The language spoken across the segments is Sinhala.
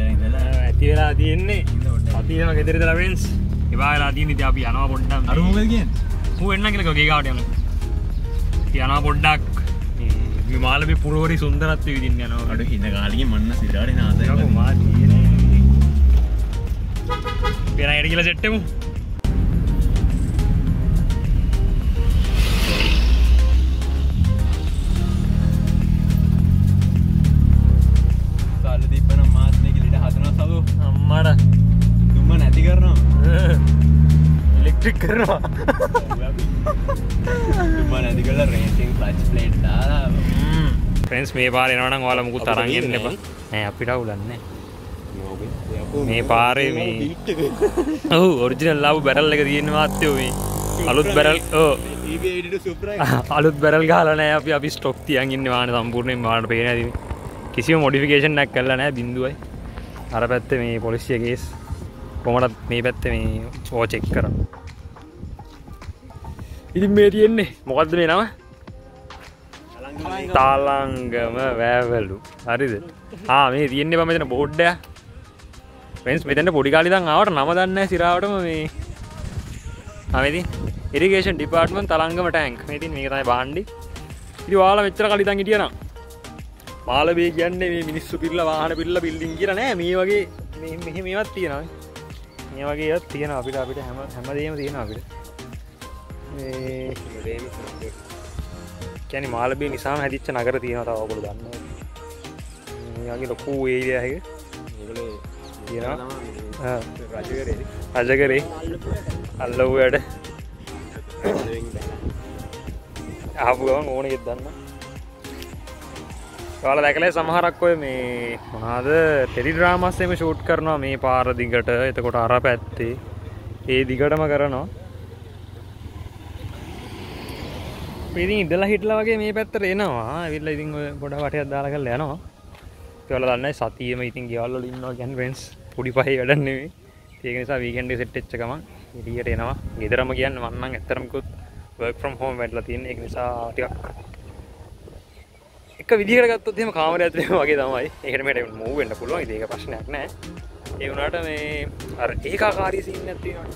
ඇති වෙලා තියෙන්නේ. අතියන ගෙදරද ලවෙන්ස් එවාලා තියන ති අපි යනවා පොඩ්ඩක්. අරුමග කිය හු එන්න කියලක ගේකාට යන යනා පොඩ්ඩක්. විමාලපි පුරෝරි සුන්දරත්ව විදින්න යනවා. අඩු හින්න කාලිය මන්න සිරාට නාද මා පෙන එඩ කියල සෙට්ටමු ඉලෙක්ට්‍රික් කරනවා. නැති කල රේසින් ලච් පලේට් දාලා. ප්‍රන්ස් මේ පාර එනවනම් වාල මුකුත් තරන්ගෙන් එප. නෑ. අපිට උලන්න මේ පාරේ මේ ඔහු ඔරිජිනල් ලාබ බැරල් එක තියෙන මාත්‍යයෝ මේ. අලුත් බැරල් ඕ අලුත් බැරල් ගාලනෑ අපි අපි ස්ටොක් තියන් ඉන්න වාන සම්පූර්ණයෙන් වාට පේන ඇති කිසිම මොඩිෆිකේෂන් නැක් කල්ල නෑ බිඳුවයි. අර පැත්ත මේ පොලිසියගේස් කොමටත් මේ පැත්ත මේ ඕචෙක් කර ඉතින් මේ තියෙන්නේ. මොකක්ද මේ නම? තාලංගම වෑවලු. හරිද? ආ මේ තියෙන්නේ ප මෙතන බෝඩ්ඩය පෙන්ස් මෙතැට පොඩිකාලිදන් ආවට නම දන්න සිරාවටම මේ. අමති ඉරිගේෂන් ඩිපාර්ටමන් තලංගම ටැන්ක් ඉතින් මේ තයි බාන්්ඩි ඉරි වාල මෙච්චර කලිතන් හිටියන මාලබේ කියන්නේ මේ මිනිස්සු පිල්ල වාහන පිල්ල බිල්ලිින් කියර නෑ. මේ වගේ මෙහි මේවත් තියෙනවා. මේ වගේ තියෙන අපිට අපිට හැම හැමදේම තියෙන අපිට. කැන මාලබේ නිසාම හැදිච්ච නගර තියෙන තවකොළ දන්න වගේ ලොකු තියෙනවා. රජකරේ අල්ලව් වැඩ. ආපු ගවන් ඕන ගෙත් දන්න කාල දැකලේ සමහරක්කොය මේ මොනාද ටෙලිඩ්‍රාමස්සේම ෂූට් කරනවා මේ පාරදිගට එතකොට අර පැත්තේ. ඒ දිගටම කරනවා ඉතින් ඉදලා හිටල වගේ මේ පැත්තර එනවා. විල්ල ඉතින් ගොඩ වටයක් දාලා කල යනවා. කියල දන්න සතියම ඉතින් ගවල්ල ඉන්නවා ගැන් වෙන්ස් පොඩි පහහි වැඩන්නෙවේ ඒක නිසා වීකන්ඩ සෙට්ච්චකම එලියට එනවා. ගෙදරම කියන්න වන්න ඇතරමකුත් වර්ක් ෆ්‍රම් හෝම් වැඩලා තියන එක නිසා ටිකක් එක විදිහටගත්තොත් එම කාමර ඇතුේ වගේ තමයි. ඒකටමට මූවෙන්ට පුළුවන්. ඒක ප්‍රශ්නයක් නෑ ඒ වුණට මේ අර ඒකාකාරී සින්න ඇතිවා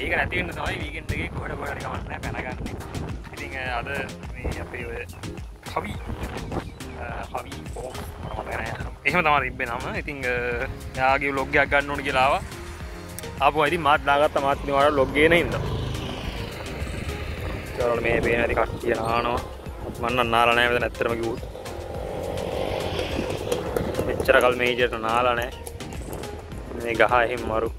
ඒක නැතිවන්න තමයි වීගෙන්ටගේ ගොඩ ගොඩ කමන්න පැනගන්න. ඉතිං අද මේ අපේ ඔය හවි හවි පෝ එහෙම තම තිබෙ නම ඉතිං යාගේ ලොග්ගයක් ගන්න ඕන කියලාව අප අයිති මාත් දාගත්ත මාත්මවට ලොග්ගේන ඉද චරල මේ පේ ඇති කට්ටිය නානවා මන්න නාලනෑ වෙද නැත්තරම කිවූ එච්චර කල් මේජට නාලනෑ මේ ගහ එහෙම මරු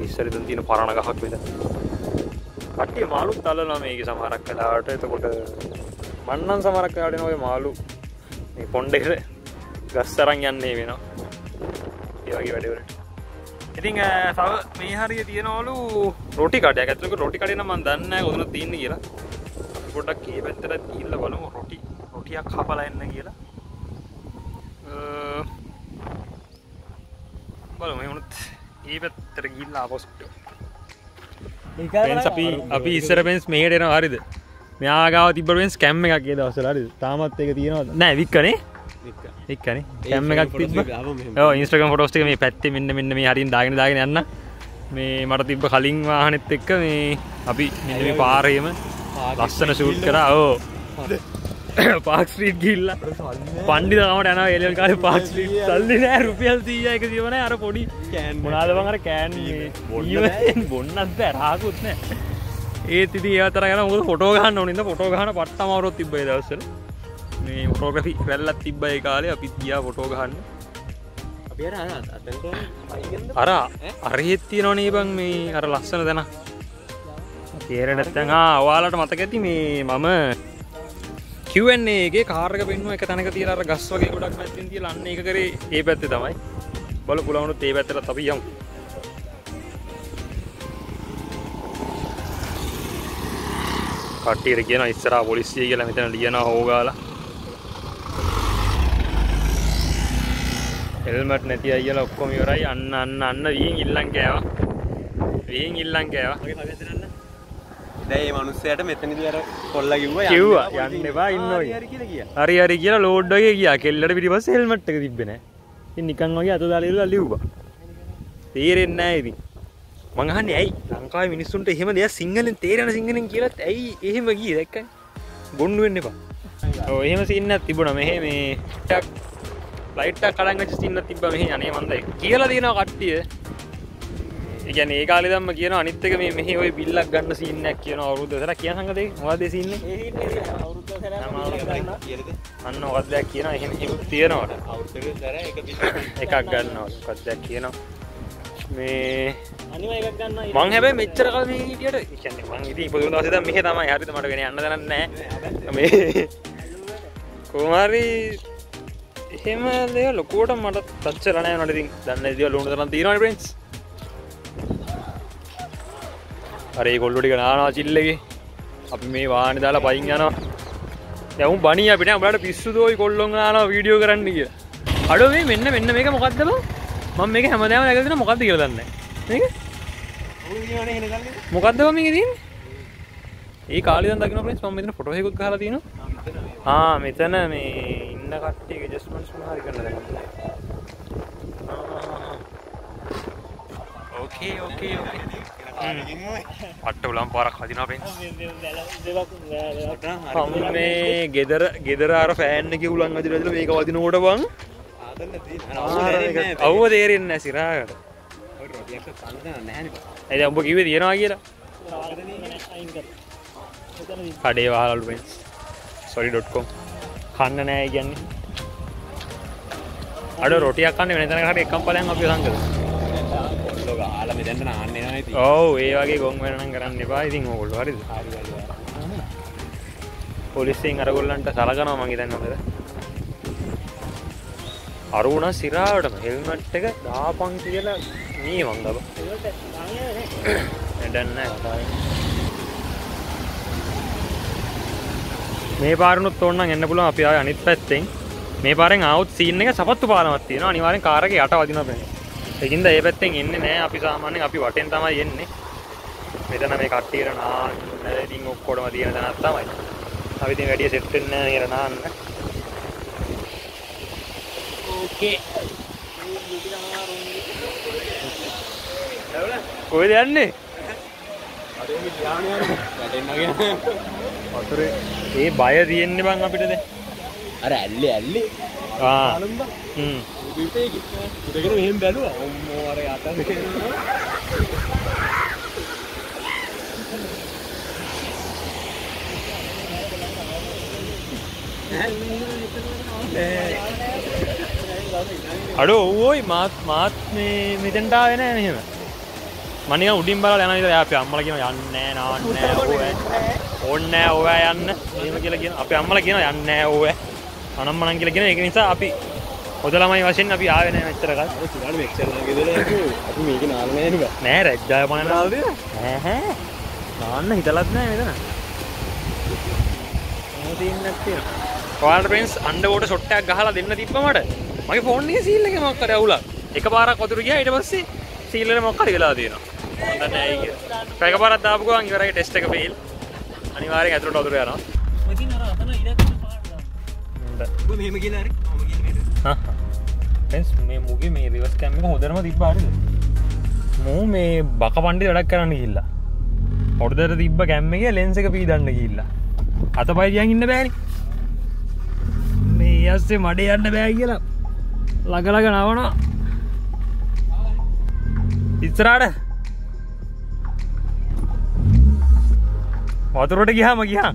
ඉස්සරිතුන් තියෙන පරණ ගහක් වෙද කට්ටිය මාලුත් තල්ලනවා මේක සමහරක් කලාට එතකොට මන්නන් සමරක් කාඩන ඔය මාලු මේ පොන්්ඩෙකට ගස්සරන් යන්නේ වෙනවා. ඒවගේ වැඩවලට. ඉතිං තව මේ හරිය තියෙනවලු රොටි කටය ඇතුක රොටි කටන මන් දන්න ගොදන තියන්න කියලා. ගොඩක් ඒ පැත්තර තිල්ල බලමු. රොටි රොටියක් කපලා එන්න කියලා. බලම එමුණුත් ඒ පැත්තර ගිල්ලා පොස්ට අපි අපි ඉස්සර පෙන්ස් මේට එන හරිද? මෙයාගාව තිබරෙන්ස් කැම්ම එකක් ඒ දවසලරි තාමත් එක තියෙනවා නෑ වික්කනේ එක්කන කැම්ම එකක් තිබ ඉන්ස්ට්‍රකම් ෆොටෝස්ටික මේ පැත්ති මෙන්න මෙන්න මේ හරින් දාගෙන දාගෙන යන්න. මේ මට තිබ්බ කලින් වාහනෙත් එක්ක මේ අපි මෙ පාරයම ලස්සන ශූට් කර. ඕ පාක්ස්ට්‍රීට් ගිල්ල පණ්ඩි තමට යන එලල් කාල පාක් සල්ලි නෑ. රුපියල් තිය එක තිවන අර පොඩි මොනාදවඟර කෑන් බොන්නත් රාකුත් නෑ. ඒත් ඉති ඒතර ගන මුද ෆොටෝ ගන්න ඕනින්ද ෆොටෝ ගහන පට්ටමවරොත් තිබේ දවසර මේ ෆොටෝග්‍රෆි වැල්ලත් තිබ්බයි කාලේ. අපි තියා ෆොටෝ ගහන්න. අර අරහෙත්තිය නොනේ බං මේ අර ලස්සන දෙන තේරනැත්තන් ඔයාලට මතක ඇති මේ මම කිවන්නේ කාරක පෙන්ුව එක තැනක තිර ගස් වගේ ගොඩක් පැත්තින් තිය ලන්න එක කරේ ඒ පැත්ත තමයි. බල පුළවුණු ඒ පැත්තර අපි යම්. කට්ටියට කියන ඉස්සරා පොලිසිය කියලා මෙතන ලියන හෝගාලා හෙල්මට් නැති අයියල ඔක්කොම ඉවරයි. අන්න අන්න අන්න වීන් ඉල්ලන් කෑවා. වීන් ඉල්ලන් කෑවා. දැයි මනුස්සයට මෙතනදී අර කොල්ලා කිව්වා කිව්වා, යන්න එපා, ඉන්න. හරි හරි කියලා ලෝඩ් වගේ ගියා. කෙල්ලට පිටිපස්සේ හෙල්මට් එක තිබ්බේ නැහැ ඉතින් නිකන් වගේ අත දාලා ඉල්ලලා ලිව්වා. තේරෙන්නේ නැහැ ඉතින්. මං අහන්නේ ඇයි ලංකාවේ මිනිස්සුන්ට එහෙම දෙයක් සිංහලෙන් තේරෙන සිංහලෙන් කියලාත් ඇයි එහෙම ගියේ? දැක්කනේ බොන්න වෙන්න එපා. ඔව් එහෙම සීන් එකක් තිබුණා. මෙහෙ මේ ටක් ෆ්ලයිට් එකක් කඩන් වෙච්ච සීන් එකක් තිබ්බා. මෙහෙ අනේ මන්ද. කියලා දෙනවා කට්ටිය කියන්නේ ඒ කාලේ දැම්ම කියනවා අනිත් එක මේ මෙහි ওই බිල්ලක් ගන්න සීන් එකක් කියනවා අවුරුද්ද දෙකක් කියන සංගතේ මොකද ඒ සීන් එක කියලාද? අන්න මොකක්ද දෙයක් කියනවා එහෙම තියෙනවට. එකක් ගන්නවා මොකක්ද දෙයක් කියනවා මේ අනිවා එකක් ගන්න මං හැබැයි මෙච්චර කල් මේ හිටියට ඒ කියන්නේ මං ඉතින් ඉපදුන දවසේ ඉඳන් මෙහෙ තමයි හරිද මට වෙන යන්න දැනක් නැහැ මේ කුමාරි එහෙම ලොකුවට මට තච්චර නැහැ නේද ඉතින් දන්නේ දේවල් උණු තරම් තියෙනවනේ ෆ්‍රෙන්ඩ්ස් අර ඒ කොල්ලෝ ටික නානවා චිල්ලගේ අපි මේ වාහනේ දාලා පයින් යනවා. දැන් උන් බණී අපිට උඹලට පිස්සු දෝයි කොල්ලොන් නානවා වීඩියෝ කරන්න කියලා. අඩෝ මේ මෙන්න මෙන්න මේක මොකද්ද බං? මම මේක හැමදාම නැගලා දෙන මොකද්ද කියලා දන්නේ මේක. මොකක්ද බං මේකේ තියෙන්නේ? ඒ කාලේ දැන් දකින්න ප්‍රෙස් මම මෙතන ෆොටෝ එකකුත් ගහලා තියෙනවා ආ මෙතන මේ ඉන්න කට්ටියගේ ඇඩ්ජස්ට්මන්ට්ස් මොනවා හරි කරන්න දැන් ඕකේ ඕකේ ඕකේ පට්ට උලම් පාරක් හදිනවා පෙන් මම මේ ගෙදර ගෙදර අර ෆෑන් එකේ උලන් අදින ඇදලා මේක වදිනකොට බං. ආදන්න තියෙන. අවුව තේරෙන්නේ නැහැ සිරාකට ඔය රොටියක් කන්න නැහැනේ. ඇයි උඹ කිව්වේ තියනවා කියලා? කඩේ වහලලු පෙන් සොරි.com කන්න නෑ කියන්නේ. අඩ රොටියක් කන්න වෙන තැනකට එකම් පලයන් අපි සංගද ගහලා මෙතෙන්ට නාන්න. ඔව් ඒ වගේ ගොන් වෙනනම් කරන්න එපා. ඉතින් හරිද? හරි. පොලිසියෙන් අරගොල්ලන්ට සලකනවා මං හිතන්නේ හොඳට. අරුණ සිරාවටම හෙල්මට් එක දාපන් කියලා මේ මං ගබ වැඩන්න මේ පාරනුත් ඕන්නම් එන්න පුළුවන්. අපි අනිත් පැත්තෙන්. මේ පාරෙන් ආවුත් සීන් එක සපත්තු පාලමක් තියෙනවා. අනිවාර්යෙන් කාර් එකේ යට වදිනවා පෙන්නේ ඒකින්ද ඒ පැත්තෙන් එන්නේ නැහැ අපි සාමාන්‍යයෙන් අපි වටෙන් තමයි එන්නේ. මෙතන මේ කට්ටියට නාන්න. ඉතින් ඔක්කොටම තියෙන තැනක් තමයි. අපි ඉතින් වැඩි සෙට් වෙන්නේ නැහැ නේද නාන්න. ඕකේ කොහෙද යන්නේ. වතුරේ ඒ බය තියෙන්නේ බං අපිට දැන්. අර ඇල්ලේ ඇල්ලේ. ආ. හ්ම්. උදගෙන මෙහෙම බැලුවා. ඔම්මෝ අර යට. අඩෝ ඕයි මාත් මාත් මේ මෙතෙන්ට ආවේ නැහැ මෙහෙම මම නිකන් උඩින් බලලා යනවා විතරයි අපේ අම්මලා කියනවා යන්නේ නැහැ නාන්නේ නැහැ ඕන්නේ නැහැ ඕවා යන්න එහෙම කියලා කියන අපේ අම්මලා කියනවා යන්නේ නැහැ ඕවා අනම්මනම් කියලා කියන ඒක නිසා අපි හොද ළමයි වශයෙන් අපි ආවේ නැහැ මෙච්චර කල් අර සුගාන මෙච්චර ළඟ ඉඳලා අපි මේක නාන්න නෑ නේද? නෑ රැජ්ජාය පණ නාවද නැහැ නාන්න හිතලත් නැහැ මෙතන ෆ්‍රෙන්ඩ්ස් අන්ඩර්වෝටර් ෂොට් එකක් ගහලා දෙන්න තිබ්බ මට. මගේ ෆෝන් එකේ සීල් එකේ මොකක් හරි අවුලක් එකපාරක් වතුර ගියා ඊට පස්සේ සීල් එකේ මොකක් හරි වෙලා තියෙනවා. මම දන්නේ ඇයි කියලා එකපාරක් දාපු ගමන් ඉවරයි ටෙස්ට් එක ෆේල් අනිවාර්යෙන් ඇතුළට වතුර යනවා. හොඳයි. ඔබ මෙහෙම කියලා හරි. මම කියන්නේ. ෆ්‍රෙන්ඩ්ස් මේ මුගේ මේ රිවර්ස් කැම් එක හොඳටම තිබ්බ හරිද? මූ මේ බක පණ්ඩි වැඩක් කරන්න ගිහිල්ලා. හොඩදර තිබ්බ කැම්ම එක ලෙන්ස එක පීදන්න ගිහිල්ලා. අතපයි දියන් ඉන්න බෑනි. මේ අස්සේ මඩේ යන්න බෑ කියලා ලගලග නවනවා. ඉස්සරාට වතුරට ගියාම ගියා.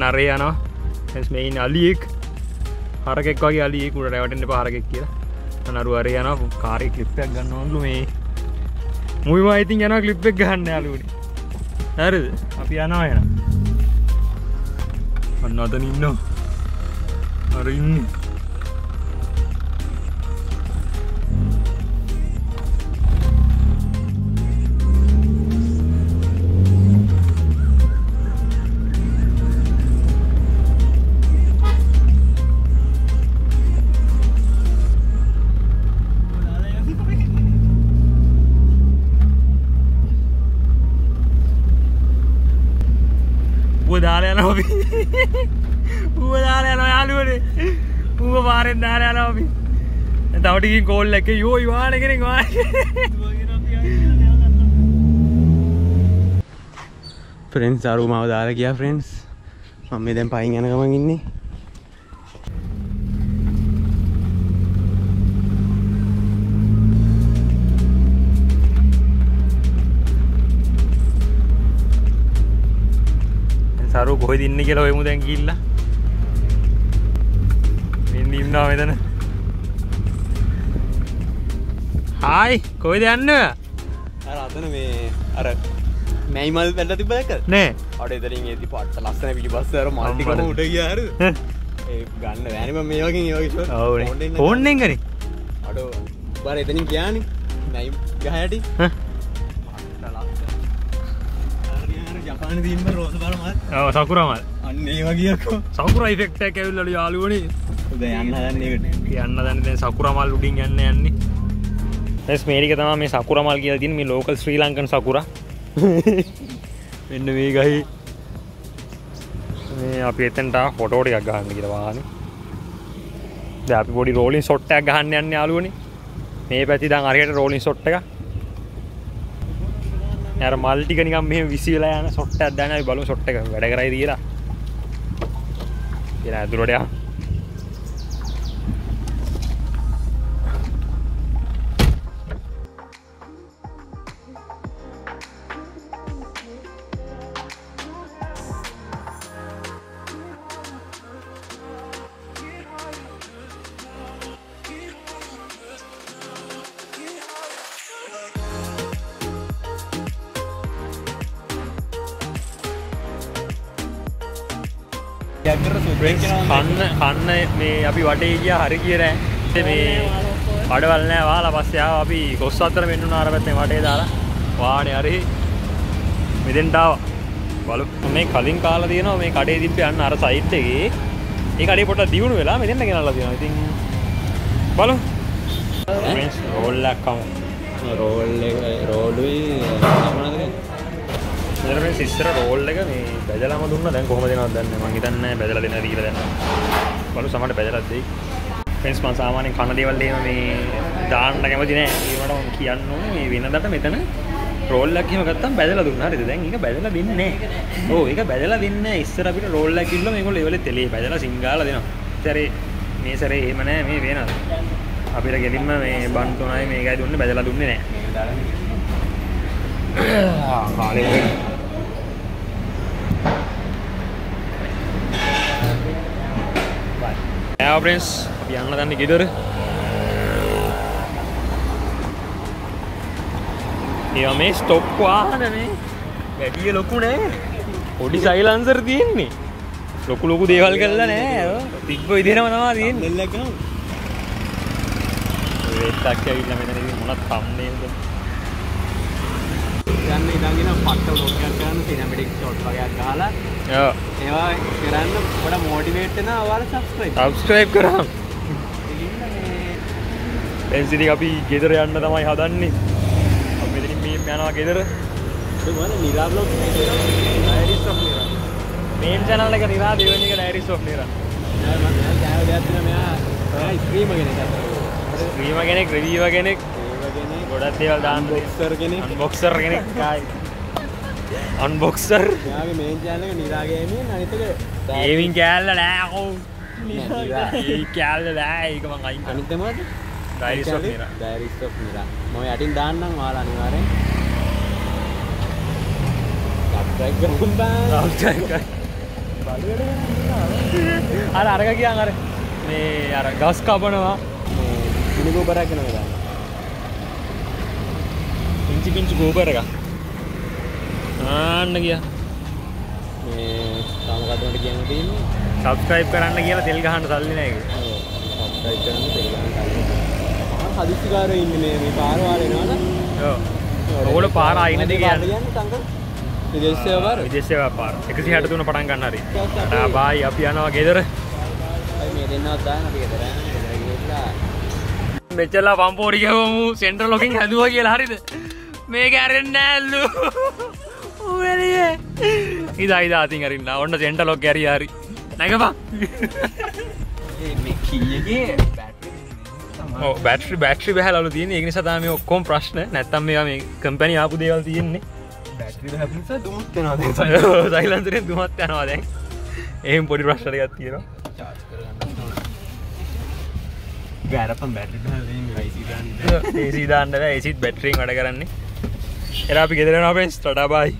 ඔවන්න අරේ යනවා ඇස් මෙයින් අලියෙක්. හරකෙක් වගේ අලියෙකුට රැවටෙන්ට පාරකෙක් කියලා. අනරු අරය යන කාරය කලිප්පයක් ගන්න ඔන්නු මේ. මුයිම අයිතින් යන කලිප්පෙක් ගන්න යාලුවනි හැරද? අපි යනවා යන අන්න අතන ඉන්න අර ඉන්න. නොබි ඌව දාල යන යාලුවනේ ඌව පාරෙන් දාල යන අපි. තවටිකින් කෝල් එක. යෝ වාන කෙනෙක් වා ෆ්‍රෙන්ස් අරු මව දාලා කියා ෆ්‍රෙන්ස් මම මේ දැන් පයින් යන ගමන් ඉන්නේ. සරු කොහෙ දින්න කියලා ඔයමු දැන් කිල්ලා මෙන්න ඉන්නවා මෙතන. හායි කොයිද යන්න? අර අතන මේ අර මැයිමල් පැල්ල තිබ දැක නෑ. අඩ එතරින් ඒති පට්ට ලස්සන පිටි පස්සර මල්ටිකම අම්මට. උට ගයාර ගන්න වැෑනම මේ වගේ ඒවගේ ඕන්නෙන් කර. අඩ බර එතනින් කියානි නැයි ගහයටි ජපාන දීම රෝස බලමත් සකුරමල්. අන්න වගේකෝ සකුර යිෆෙක්ට ඇැවිල්ලට යාලුවනේ උද යන්න දන්නකට කියන්න දැන සකුරමල් උඩින් යන්න යන්නේ. ඇස් මේරික තම මේ සකුරමල් කියල තින් මේ ලෝකල් ශ්‍රී ලංකන් සකුර. මෙන්න මේ ගහි මේ අපි එතන්ට ෆොටෝටියක් ගහන්න කියලවාන ද අපි පොඩි රෝලින් සොට්ටයක් ගහන්න යන්න යාලුවනි මේ පැති දං අරයට රෝලින් සොට්ට එක ඇර මල්ටික නිකම් මේ විසිලා යන සොට්ට අදන්න බලු සොට්ට එක වැඩ කරයි දීලා කියෙන ඇතුරටයා කන්න කන්න මේ අපි වටේ ගිය හරි කියරෑ මේ අඩවල්නෑ වාලා පස්සයාව අපි කොස් අතර මෙන්නු නාරපැත්තේ වටේ දාලා. වානේ හරි මෙදෙන්ටාව බලු මේ කලින් කාල තියනවා මේ කඩේ තිබ්බ යන්න අර සයිට් එකේ. ඒ කඩේ පොට දියුණු වෙලා මෙතෙන්ට ගෙනල්ලා තියෙනවා. ඉතින් බලු. රෝල්ලක් කමු රෝල් රෝඩුයි මෙතන සිස්සර රෝල් එක මේ බැදලාම දුන්න. දැන් කොහොමද දෙනවද දන්නේ මං හිතන්නේ බැදලා දෙනවා කියලා දැන්. බලු සමහරට බැදලා දෙයි. ෆ්‍රෙන්ඩ්ස් මම සාමාන්‍යයෙන් කන දේවල් එහෙම මේ දාන්න කැමති නෑ ඒවට මම කියන්න ඕනේ මේ වෙනදට මෙතන රෝල් එකක් එහෙම ගත්තම බැදලා දුන්නා. හරිද? දැන් ඒක බැදලා දෙන්නේ නෑ ඕ ඒක බැදලා දෙන්නේ නෑ ඉස්සර අපිට රෝල් එකක් කිව්වම මේගොල්ලෝ ඒවලේ තෙලේ බැදලා සිංගාලා දෙනවා. සැරේ මේ සැරේ එහෙම නෑ මේ වෙනද අපිට ගෙලින්ම මේ බන් තුනයි මේකයි දුන්නේ බැදලා දුන්නේ නෑ කාලේ ඇවපරෙන්ස් අපි යන්න දන්න ගෙදර ඒ මේ ස්ටොප් වාහන මේ වැඩිය ලොකු නෑ පොඩි සයිලන්සර් තියෙන්නේ ලොකු ලොකු දේවල් කරලා නෑ තිබ්බ ඉදිරම නවා තියෙන් නෙල්ලකම් වෙත්තක් ඇවිල්ලා මෙතන මොනත් තම්නේද යන්න ඉදගෙන පට්ට ලෝකයක් කරන්න සිනමටික් ෂොට් වගේක් ගහලා. ඒවා කරන්න පොඩ මෝටිවේට් වෙන අවාර සබස්ක්‍රයිබ් කරාම් එන්සිරි අපි ගෙදර යන්න තමයි හදන්නේ. මේ යනවා ගෙදර. Nira blog diaries of Nira main channel එක නිරා දෙවෙනි එක ඩයරිස් ඔෆ් නිරා ස්ට්‍රීම කෙනෙක් ස්ත්‍රීම කෙනෙක් රිවීව කෙනෙක් ගොඩක් දේවල් දාන්න බොක්සර් කෙනෙක් අන්බොක්සර් කෙනෙක් කායි අන්බොක්සර් මෙයාගේ මේන් channel එක නිරා ගේමින් අනිත් එක ඒවින් කෑල්ල නෑ ඔව්. ඒ කෑල්ල නෑ ඒක මං අයින් අනිත් මොකද ඩයරිස් ඔෆ් නිරා ඩයරිස් ඔෆ් නිරා මම යටින් දාන්නම් ඔයාලා අනිවාර්යෙන්. සබ්ස්ක්‍රයිබ් කරන්න බෑ. අර අරග කියන් අර. මේ අර ගස් කපනවා. පිළිගු බරක් දාන්න පිංචි පිංචි ගෝපර එක ආන්න කිය මේ තාම කටුවට කියන්න තියෙන්නේ සබස්ක්‍රයිබ් කරන්න කියලා තෙල් ගහන්න සල්ලි නෑ ඒක. සබ්ස්ක්‍රයිබ් කරන්න තෙලගන්න කලින් හදිස්සිකාරයෝ ඉන්නේ මේ මේ පාර වාර එනවනේ ඔව්. ඔගොල්ලෝ පාර අයින දිග යන්න. යන්නේ තංග විදේශ සේවා පාර සේවා පාර 163 පටන් ගන්න හරි. ටා බායි අපි යනවා ගෙදර. අයි මේ දෙන්නවත් දාන්න අපි ගෙදර යන්න ගෙදර ගිහිල්ලා මෙච්චරලා පම්පෝරි ගවමු සෙන්ට්‍රල් ලොකින් හැදුවා කියලා හරිද? මේක ඇරෙන්නේ නෑලු. ඌ එළියේ. ඉදා ඉදා අතින් අරින්න. ඔන්න සෙන්ට ලොක් ඇරි හරි නැගපා කීයගේ බැට්‍රි බැට්‍රි බැහලු තියෙන ඒනි සතාම ඔක්කොම් ප්‍රශ්න. නැත්තම් මේ මේ කම්පැනි ආපු දේවල් තියෙන්නේ. සයිලන්තරෙන් දුමත් යනවා දැන්. එහෙම පොඩි ප්‍රශ්ටයක් තියෙනවා. ගෑරපම් බැටි ඒසිදාන්නව ඒසිත් බැට්‍රීම් වැඩ කරන්නේ එරාපි ගෙදරෙන පෙන්ස් ටඩා බයි.